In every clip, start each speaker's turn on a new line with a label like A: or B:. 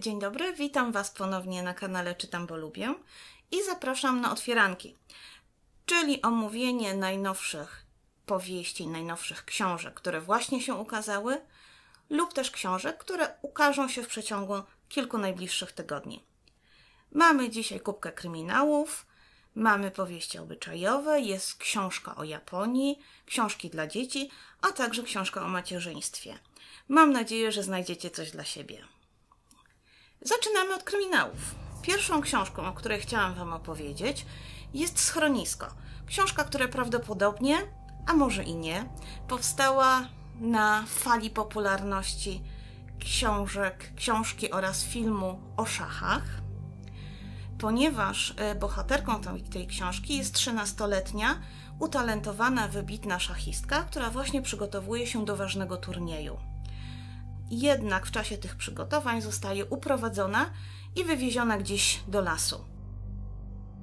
A: Dzień dobry, witam Was ponownie na kanale Czytam, bo lubię i zapraszam na otwieranki, czyli omówienie najnowszych powieści, najnowszych książek, które właśnie się ukazały, lub też książek, które ukażą się w przeciągu kilku najbliższych tygodni. Mamy dzisiaj kubkę kryminałów, mamy powieści obyczajowe, jest książka o Japonii, książki dla dzieci, a także książka o macierzyństwie. Mam nadzieję, że znajdziecie coś dla siebie. Zaczynamy od kryminałów. Pierwszą książką, o której chciałam Wam opowiedzieć, jest Schronisko. Książka, która prawdopodobnie, a może i nie, powstała na fali popularności książek, książki oraz filmu o szachach, ponieważ e, bohaterką tej książki jest 13-letnia, utalentowana, wybitna szachistka, która właśnie przygotowuje się do ważnego turnieju jednak w czasie tych przygotowań zostaje uprowadzona i wywieziona gdzieś do lasu.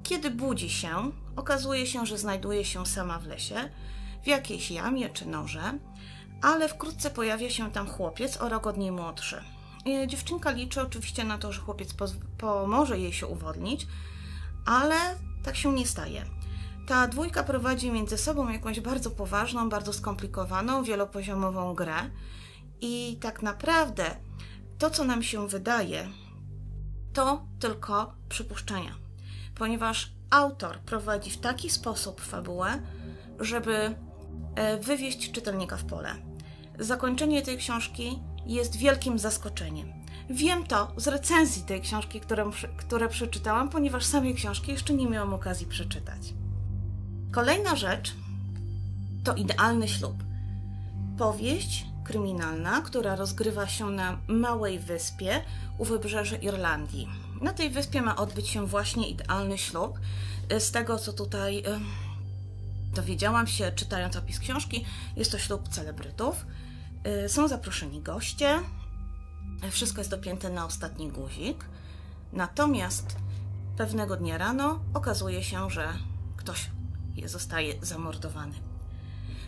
A: Kiedy budzi się, okazuje się, że znajduje się sama w lesie, w jakiejś jamie czy norze, ale wkrótce pojawia się tam chłopiec o rok od niej młodszy. Dziewczynka liczy oczywiście na to, że chłopiec pomoże jej się uwolnić, ale tak się nie staje. Ta dwójka prowadzi między sobą jakąś bardzo poważną, bardzo skomplikowaną, wielopoziomową grę, i tak naprawdę to, co nam się wydaje, to tylko przypuszczenia, ponieważ autor prowadzi w taki sposób fabułę, żeby e, wywieźć czytelnika w pole. Zakończenie tej książki jest wielkim zaskoczeniem. Wiem to z recenzji tej książki, które, które przeczytałam, ponieważ samej książki jeszcze nie miałam okazji przeczytać. Kolejna rzecz to idealny ślub. Powieść kryminalna, która rozgrywa się na małej wyspie u wybrzeży Irlandii. Na tej wyspie ma odbyć się właśnie idealny ślub. Z tego, co tutaj dowiedziałam się, czytając opis książki, jest to ślub celebrytów. Y, są zaproszeni goście. Wszystko jest dopięte na ostatni guzik. Natomiast pewnego dnia rano okazuje się, że ktoś zostaje zamordowany.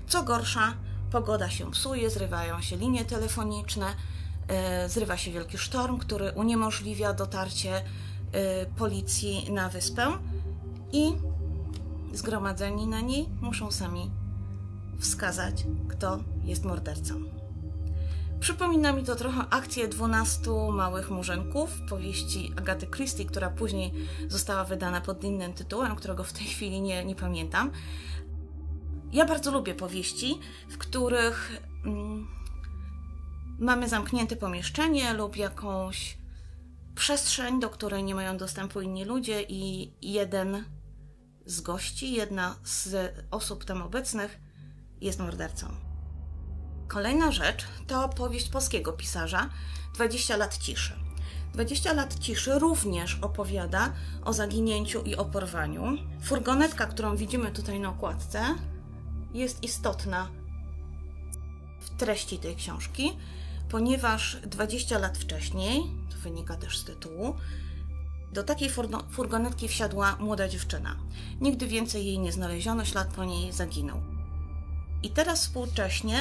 A: Co gorsza, Pogoda się psuje, zrywają się linie telefoniczne, e, zrywa się wielki sztorm, który uniemożliwia dotarcie e, policji na wyspę i zgromadzeni na niej muszą sami wskazać, kto jest mordercą. Przypomina mi to trochę akcję 12 małych murzynków powieści Agaty Christie, która później została wydana pod innym tytułem, którego w tej chwili nie, nie pamiętam, ja bardzo lubię powieści, w których mm, mamy zamknięte pomieszczenie lub jakąś przestrzeń, do której nie mają dostępu inni ludzie, i jeden z gości, jedna z osób tam obecnych jest mordercą. Kolejna rzecz to powieść polskiego pisarza 20 lat ciszy. 20 lat ciszy również opowiada o zaginięciu i o porwaniu. Furgonetka, którą widzimy tutaj na okładce, jest istotna w treści tej książki, ponieważ 20 lat wcześniej, to wynika też z tytułu, do takiej furgonetki wsiadła młoda dziewczyna. Nigdy więcej jej nie znaleziono, ślad po niej zaginął. I teraz współcześnie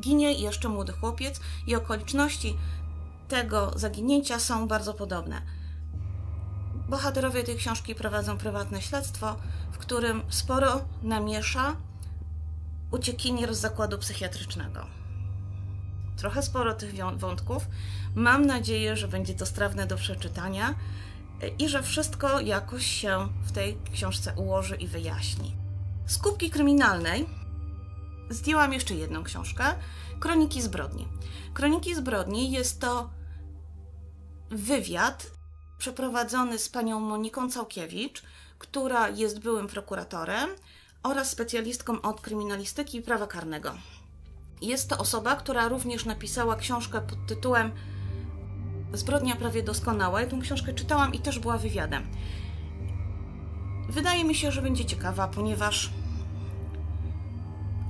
A: ginie jeszcze młody chłopiec i okoliczności tego zaginięcia są bardzo podobne. Bohaterowie tej książki prowadzą prywatne śledztwo, w którym sporo namiesza uciekinier z zakładu psychiatrycznego. Trochę sporo tych wątków. Mam nadzieję, że będzie to strawne do przeczytania i że wszystko jakoś się w tej książce ułoży i wyjaśni. Z kryminalnej zdjęłam jeszcze jedną książkę Kroniki zbrodni. Kroniki zbrodni jest to wywiad przeprowadzony z panią Moniką Całkiewicz, która jest byłym prokuratorem oraz specjalistką od kryminalistyki i prawa karnego. Jest to osoba, która również napisała książkę pod tytułem Zbrodnia prawie doskonała. Ja tę książkę czytałam i też była wywiadem. Wydaje mi się, że będzie ciekawa, ponieważ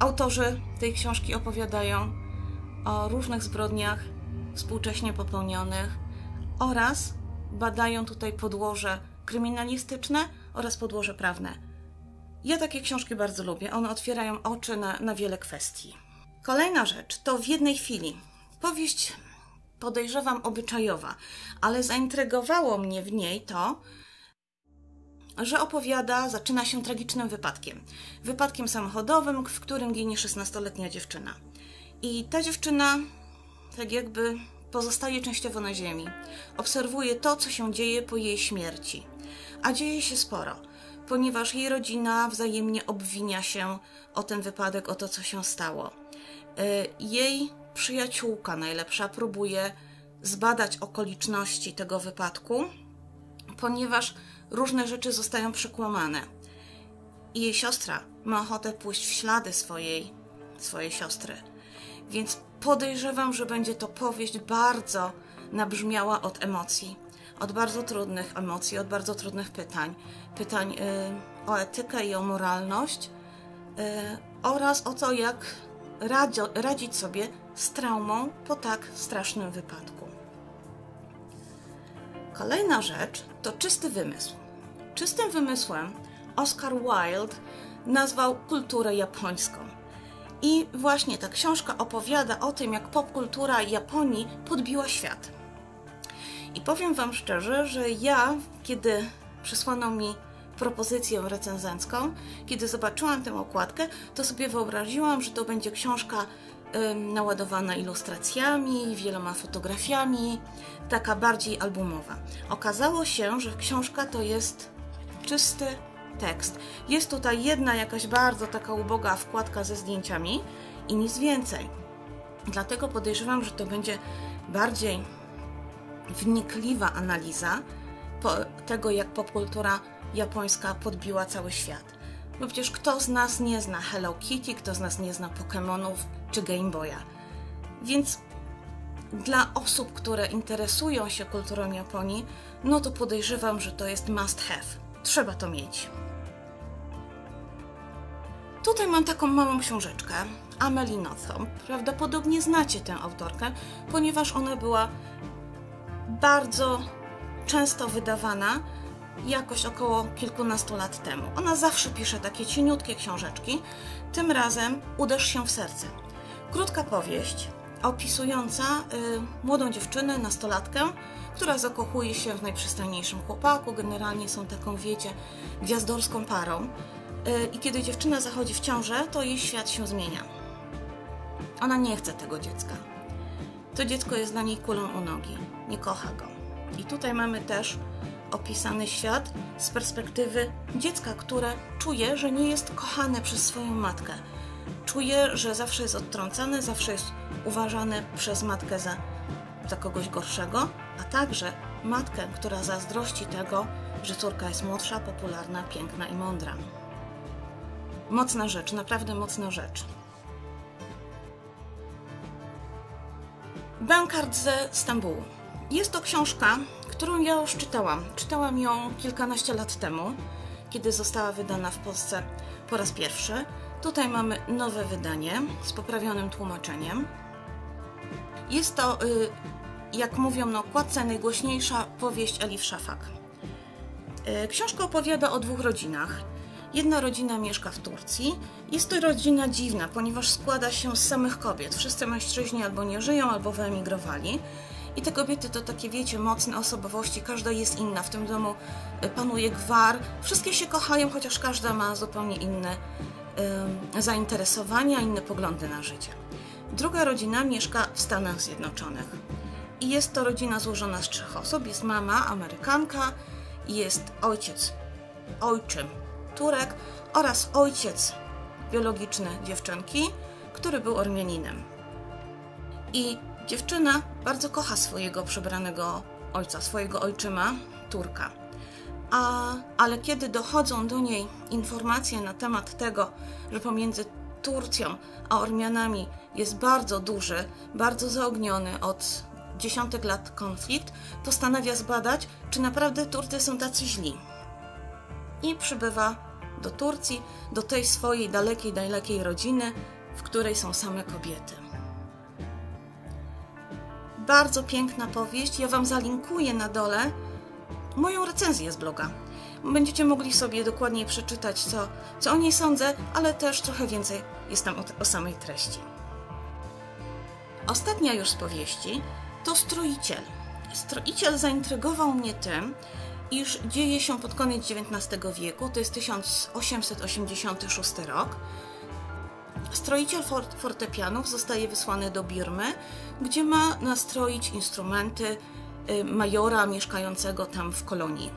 A: autorzy tej książki opowiadają o różnych zbrodniach współcześnie popełnionych oraz badają tutaj podłoże kryminalistyczne oraz podłoże prawne. Ja takie książki bardzo lubię, one otwierają oczy na, na wiele kwestii. Kolejna rzecz to w jednej chwili. Powieść podejrzewam obyczajowa, ale zaintrygowało mnie w niej to, że opowiada, zaczyna się tragicznym wypadkiem. Wypadkiem samochodowym, w którym ginie 16-letnia dziewczyna. I ta dziewczyna, tak jakby pozostaje częściowo na ziemi. Obserwuje to, co się dzieje po jej śmierci. A dzieje się sporo, ponieważ jej rodzina wzajemnie obwinia się o ten wypadek, o to, co się stało. Y, jej przyjaciółka najlepsza próbuje zbadać okoliczności tego wypadku, ponieważ różne rzeczy zostają przekłamane. I jej siostra ma ochotę pójść w ślady swojej, swojej siostry. Więc podejrzewam, że będzie to powieść bardzo nabrzmiała od emocji, od bardzo trudnych emocji, od bardzo trudnych pytań. Pytań y, o etykę i o moralność y, oraz o to, jak radzić sobie z traumą po tak strasznym wypadku. Kolejna rzecz to czysty wymysł. Czystym wymysłem Oscar Wilde nazwał kulturę japońską. I właśnie ta książka opowiada o tym, jak popkultura Japonii podbiła świat. I powiem Wam szczerze, że ja, kiedy przysłano mi propozycję recenzencką, kiedy zobaczyłam tę okładkę, to sobie wyobraziłam, że to będzie książka naładowana ilustracjami, wieloma fotografiami, taka bardziej albumowa. Okazało się, że książka to jest czysty tekst. Jest tutaj jedna jakaś bardzo taka uboga wkładka ze zdjęciami i nic więcej. Dlatego podejrzewam, że to będzie bardziej wnikliwa analiza tego, jak popkultura japońska podbiła cały świat. Bo przecież kto z nas nie zna Hello Kitty, kto z nas nie zna Pokémonów czy Game Boya. Więc dla osób, które interesują się kulturą Japonii, no to podejrzewam, że to jest must have. Trzeba to mieć. Tutaj mam taką małą książeczkę, Amelie Nothomb. Prawdopodobnie znacie tę autorkę, ponieważ ona była bardzo często wydawana jakoś około kilkunastu lat temu. Ona zawsze pisze takie cieniutkie książeczki. Tym razem uderz się w serce. Krótka powieść opisująca y, młodą dziewczynę, nastolatkę, która zakochuje się w najprzystojniejszym chłopaku. Generalnie są taką, wiecie, gwiazdorską parą. Y, I kiedy dziewczyna zachodzi w ciążę, to jej świat się zmienia. Ona nie chce tego dziecka. To dziecko jest dla niej kulą u nogi. Nie kocha go. I tutaj mamy też opisany świat z perspektywy dziecka, które czuje, że nie jest kochane przez swoją matkę. Czuje, że zawsze jest odtrącane, zawsze jest uważany przez matkę za, za kogoś gorszego, a także matkę, która zazdrości tego, że córka jest młodsza, popularna, piękna i mądra. Mocna rzecz, naprawdę mocna rzecz. Bankart ze Stambułu. Jest to książka, którą ja już czytałam. Czytałam ją kilkanaście lat temu, kiedy została wydana w Polsce po raz pierwszy. Tutaj mamy nowe wydanie z poprawionym tłumaczeniem. Jest to, y, jak mówią na okładce, najgłośniejsza powieść Elif Szafak. Y, książka opowiada o dwóch rodzinach. Jedna rodzina mieszka w Turcji. Jest to rodzina dziwna, ponieważ składa się z samych kobiet. Wszyscy mężczyźni albo nie żyją, albo wyemigrowali. I te kobiety to takie, wiecie, mocne osobowości, każda jest inna. W tym domu y, panuje gwar. Wszystkie się kochają, chociaż każda ma zupełnie inne zainteresowania, inne poglądy na życie. Druga rodzina mieszka w Stanach Zjednoczonych. I jest to rodzina złożona z trzech osób. Jest mama, Amerykanka, jest ojciec, ojczym, Turek oraz ojciec biologiczny dziewczynki, który był Ormianinem. I dziewczyna bardzo kocha swojego przebranego ojca, swojego ojczyma, Turka. A, ale kiedy dochodzą do niej informacje na temat tego, że pomiędzy Turcją a Ormianami jest bardzo duży, bardzo zaogniony od dziesiątek lat konflikt, postanawia zbadać, czy naprawdę Turcy są tacy źli. I przybywa do Turcji, do tej swojej dalekiej, dalekiej rodziny, w której są same kobiety. Bardzo piękna powieść. Ja Wam zalinkuję na dole moją recenzję z bloga. Będziecie mogli sobie dokładniej przeczytać, co, co o niej sądzę, ale też trochę więcej jest tam o, o samej treści. Ostatnia już z powieści to stroiciel. Stroiciel zaintrygował mnie tym, iż dzieje się pod koniec XIX wieku, to jest 1886 rok. Stroiciel fortepianów zostaje wysłany do Birmy, gdzie ma nastroić instrumenty y, majora mieszkającego tam w kolonii.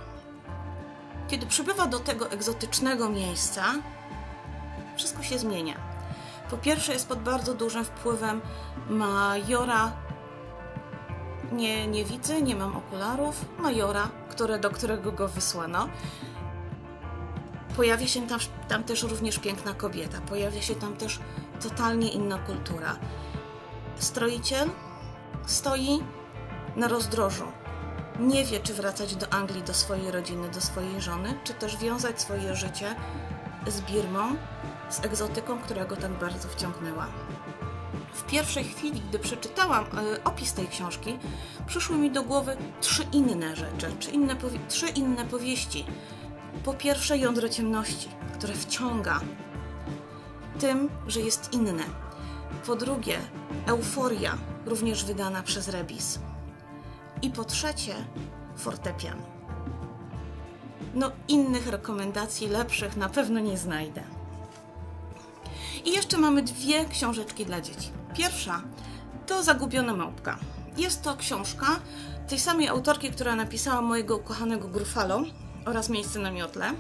A: Kiedy przybywa do tego egzotycznego miejsca, wszystko się zmienia. Po pierwsze, jest pod bardzo dużym wpływem majora. Nie, nie widzę, nie mam okularów. Majora, które, do którego go wysłano. Pojawia się tam, tam też również piękna kobieta. Pojawia się tam też totalnie inna kultura. Stroiciel stoi na rozdrożu. Nie wie, czy wracać do Anglii, do swojej rodziny, do swojej żony, czy też wiązać swoje życie z Birmą, z egzotyką, która go tak bardzo wciągnęła. W pierwszej chwili, gdy przeczytałam y, opis tej książki, przyszły mi do głowy trzy inne rzeczy, czy inne trzy inne powieści. Po pierwsze, jądro ciemności, które wciąga tym, że jest inne. Po drugie, euforia, również wydana przez Rebis. I po trzecie, fortepian. No, innych rekomendacji lepszych na pewno nie znajdę. I jeszcze mamy dwie książeczki dla dzieci. Pierwsza to Zagubiona Małpka. Jest to książka tej samej autorki, która napisała mojego ukochanego Grufalo oraz Miejsce na miotle.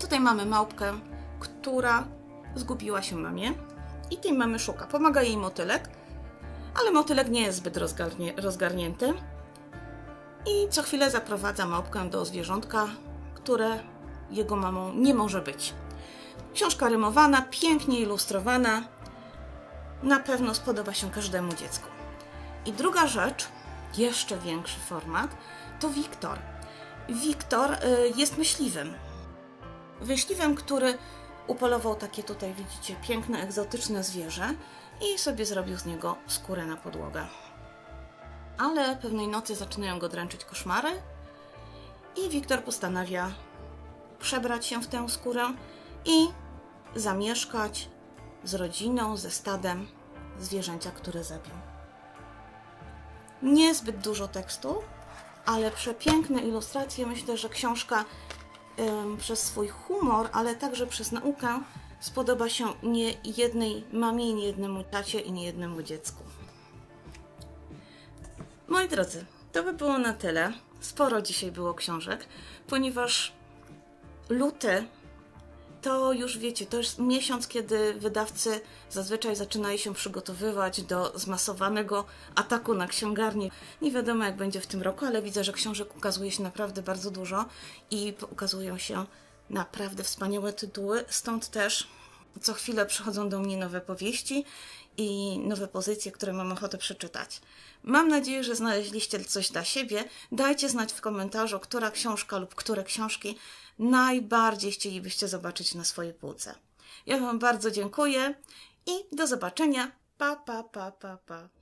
A: Tutaj mamy małpkę, która zgubiła się mamie i tej mamy szuka. Pomaga jej motylek, ale motylek nie jest zbyt rozgarnie, rozgarnięty i co chwilę zaprowadza małpkę do zwierzątka, które jego mamą nie może być. Książka rymowana, pięknie ilustrowana. Na pewno spodoba się każdemu dziecku. I druga rzecz, jeszcze większy format, to Wiktor. Wiktor y, jest myśliwym. Myśliwym, który upolował takie tutaj, widzicie, piękne, egzotyczne zwierzę i sobie zrobił z niego skórę na podłogę. Ale pewnej nocy zaczynają go dręczyć koszmary i Wiktor postanawia przebrać się w tę skórę i zamieszkać z rodziną, ze stadem zwierzęcia, które zabił. Niezbyt dużo tekstu, ale przepiękne ilustracje. Myślę, że książka ym, przez swój humor, ale także przez naukę spodoba się nie jednej mamie, nie jednemu tacie i nie jednemu dziecku. Moi drodzy, to by było na tyle. Sporo dzisiaj było książek, ponieważ luty to już wiecie, to jest miesiąc, kiedy wydawcy zazwyczaj zaczynają się przygotowywać do zmasowanego ataku na księgarnię. Nie wiadomo, jak będzie w tym roku, ale widzę, że książek ukazuje się naprawdę bardzo dużo i ukazują się naprawdę wspaniałe tytuły. Stąd też co chwilę przychodzą do mnie nowe powieści i nowe pozycje, które mam ochotę przeczytać. Mam nadzieję, że znaleźliście coś dla siebie. Dajcie znać w komentarzu, która książka lub które książki najbardziej chcielibyście zobaczyć na swojej półce. Ja Wam bardzo dziękuję i do zobaczenia. Pa, pa, pa, pa, pa.